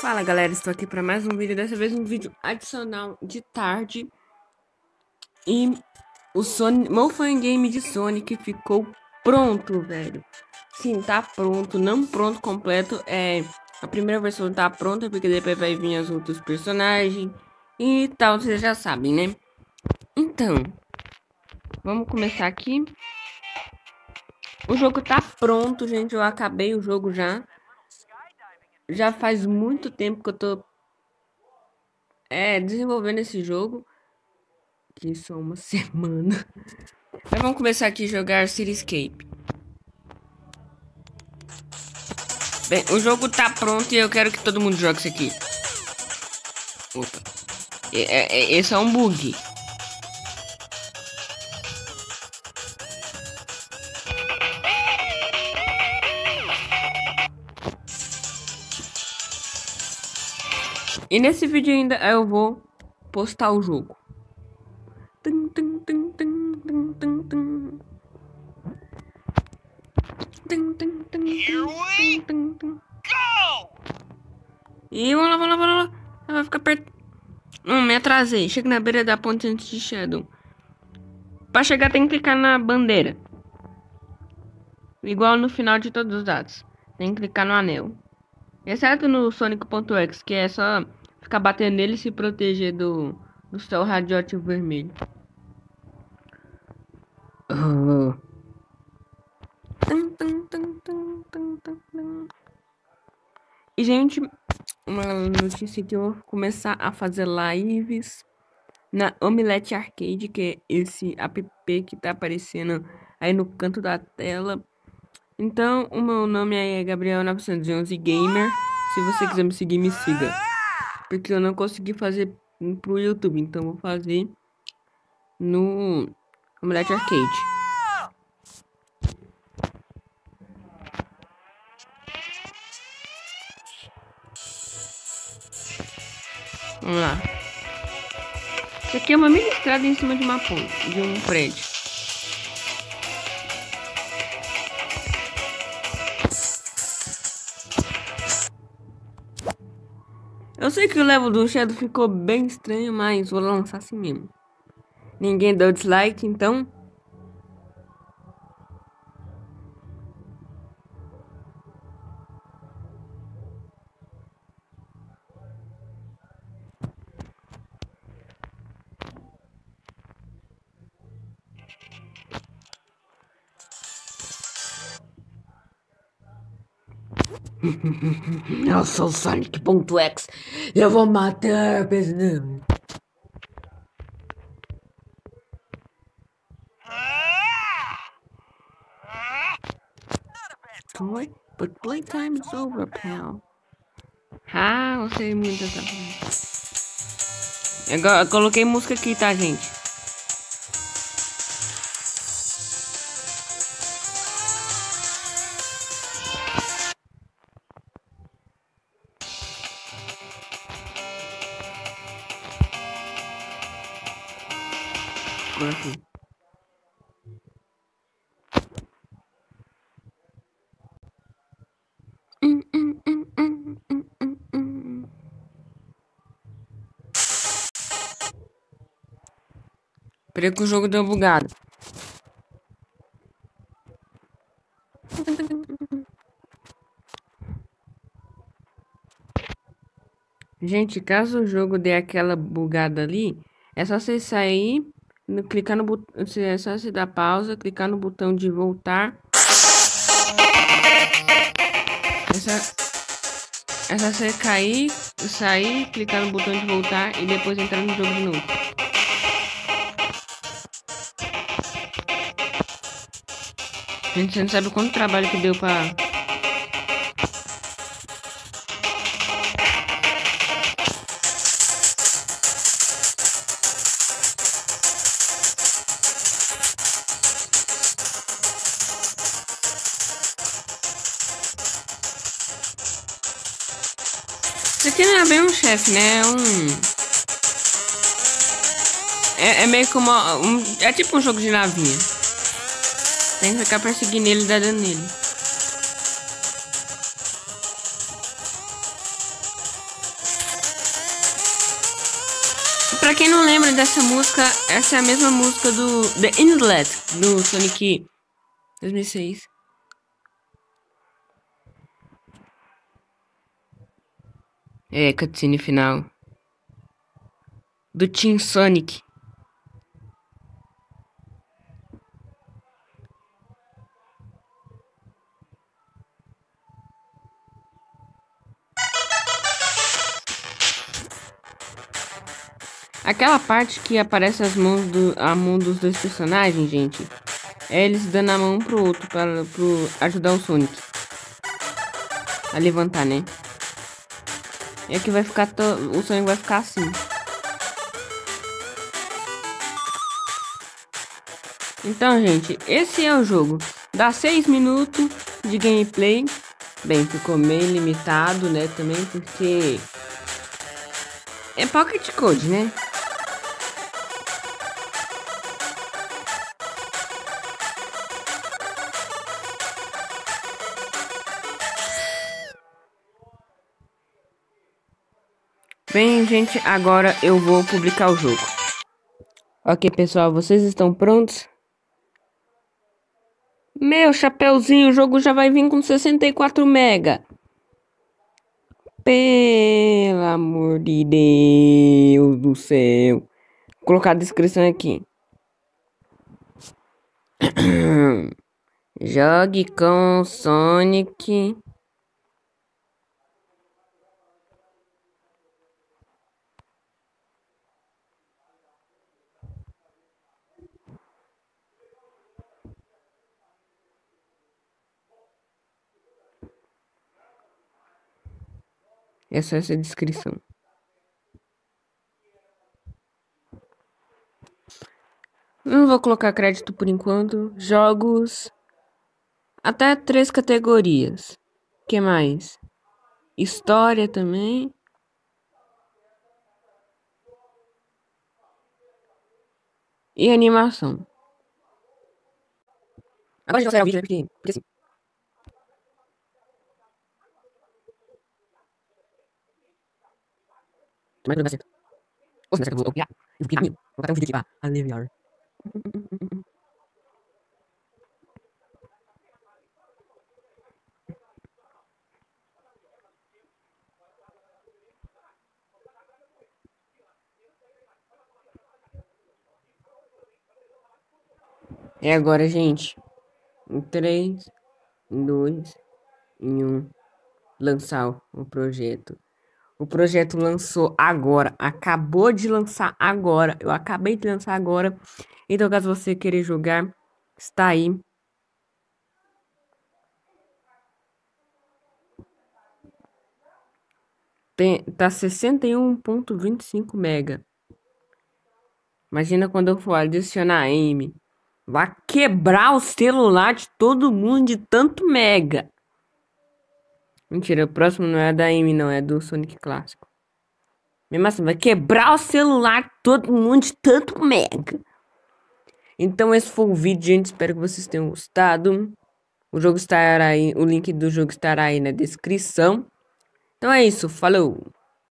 Fala galera, estou aqui para mais um vídeo, dessa vez um vídeo adicional de tarde. E o Sonic, meu game de Sonic ficou pronto, velho. Sim, tá pronto, não pronto completo, é... A primeira versão tá pronta, porque depois vai vir os outros personagens e tal, vocês já sabem, né? Então, vamos começar aqui. O jogo tá pronto, gente, eu acabei o jogo já já faz muito tempo que eu tô é, desenvolvendo esse jogo. Que só uma semana. Mas vamos começar aqui a jogar Cityscape. Bem, o jogo tá pronto e eu quero que todo mundo jogue isso aqui. Opa. É, é, esse é um bug. E nesse vídeo ainda eu vou postar o jogo. Tum, tum, tum, tum, tum, tum, tum. Tum, tum, tum, tum, tum, tum. E vamos lá, vamos lá, vamos lá. Vai ficar perto. Não, me atrasei. Chega na beira da ponte antes de Shadow. Pra chegar tem que clicar na bandeira. Igual no final de todos os dados. Tem que clicar no anel. Exceto no Sonic.exe, que é só ficar batendo nele e se proteger do, do céu radioativo vermelho. E, gente, uma notícia que eu vou começar a fazer lives na Omelete Arcade, que é esse app que tá aparecendo aí no canto da tela. Então, o meu nome é Gabriel911 Gamer. Se você quiser me seguir, me siga. Porque eu não consegui fazer pro YouTube, então vou fazer no Omelete Arcade. Vamos lá. Isso aqui é uma mini estrada em cima de uma ponte, de um prédio. Eu sei que o level do Shadow ficou bem estranho, mas vou lançar assim mesmo. Ninguém deu dislike, então Eu sou Sonic.exe. Eu vou matar o pessoal. Toy, but playtime is over, pal. Ah, é muito. Agora, eu coloquei música aqui, tá, gente? Sim. Peraí que o jogo deu bugado. Gente, caso o jogo dê aquela bugada ali, é só você sair clicar no botão, é só você dar pausa, clicar no botão de voltar. Essa, é só você cair, sair, clicar no botão de voltar e depois entrar no jogo de novo. Gente, você não sabe quanto trabalho que deu pra Isso aqui não é bem um chefe, né? É um... É, é meio como... Um, é tipo um jogo de navinha. Tem que ficar perseguindo ele e dar dano nele. Pra quem não lembra dessa música, essa é a mesma música do The Inlet, do Sonic 2006. É, cutscene final. Do Team Sonic. Aquela parte que aparece as mãos do, a mão dos dois personagens, gente. É eles dando a mão pro outro para pro ajudar o Sonic. A levantar, né? E aqui vai ficar to... o Sonic vai ficar assim. Então, gente, esse é o jogo. Dá 6 minutos de gameplay. Bem, ficou meio limitado, né? Também porque... É Pocket Code, né? Bem, gente, agora eu vou publicar o jogo. Ok, pessoal, vocês estão prontos? Meu chapeuzinho, o jogo já vai vir com 64 mega. Pelo amor de Deus do céu. Vou colocar a descrição aqui. Jogue com Sonic Essa é essa descrição. Não vou colocar crédito por enquanto. Jogos. Até três categorias. que mais? História também. E animação. Agora a gente vai o vídeo? Porque, porque assim. Tomara que não dê certo. Ou se não der certo, eu vou botar um vídeo aqui pra aliviar. É agora, gente. Em 3, em 2, em 1. Lançar o projeto. O projeto lançou agora, acabou de lançar agora. Eu acabei de lançar agora. Então, caso você querer jogar, está aí. Tem, tá 61.25 mega. Imagina quando eu for adicionar M. Vai quebrar o celular de todo mundo de tanto mega. Mentira, o próximo não é da Amy, não, é do Sonic Clássico. Mesmo assim, vai quebrar o celular todo mundo de tanto mega. Então esse foi o vídeo, gente. Espero que vocês tenham gostado. O jogo estará aí, o link do jogo estará aí na descrição. Então é isso, falou!